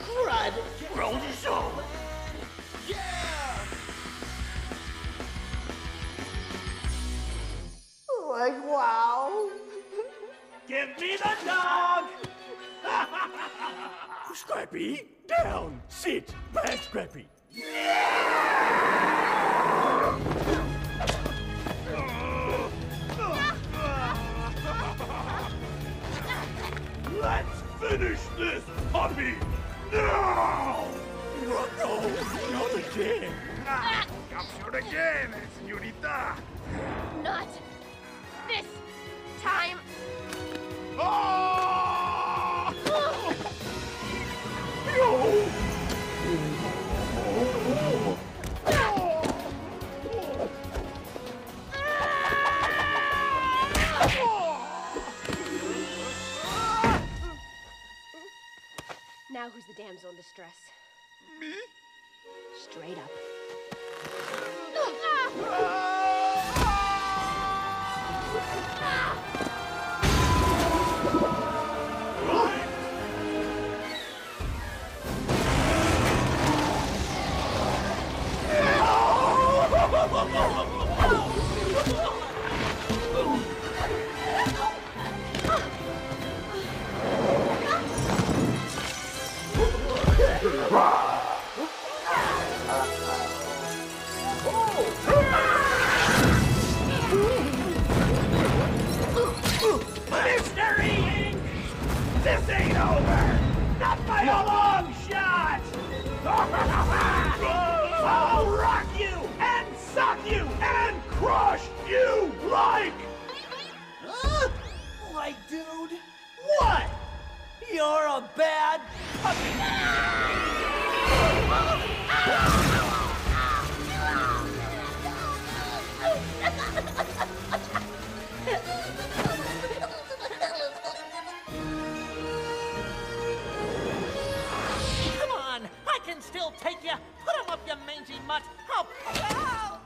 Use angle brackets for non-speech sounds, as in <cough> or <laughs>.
Crud! Roll! Like, wow! Give me the dog! <laughs> Scrappy, down! Sit! Back, Scrappy! Let's finish this puppy now! No, not again! Ah! Come shoot again, señorita. Not Now who's the damsel in distress? Me? Straight up. <laughs> This ain't over! Not by a long shot! <laughs> I'll rock you and suck you and crush you like... Like, dude? What? You're a bad Come on, I can still take you. Put him up, you mangy mutt. I'll...